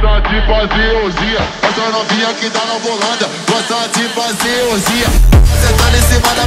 gosta de fazer orgia. Essa novinha que tá na volanda, gosta de fazer orgia. Você tá em cima da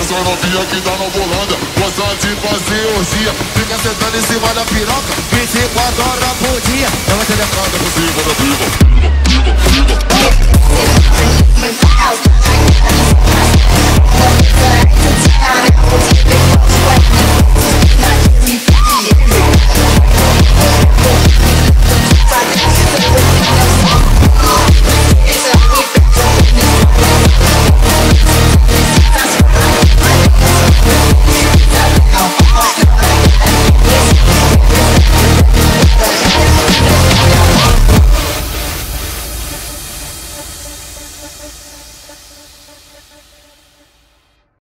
Essa novinha que tá na volanda Gosta de fazer orgia Fica sentando em cima da piroca. 24 horas por dia